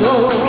know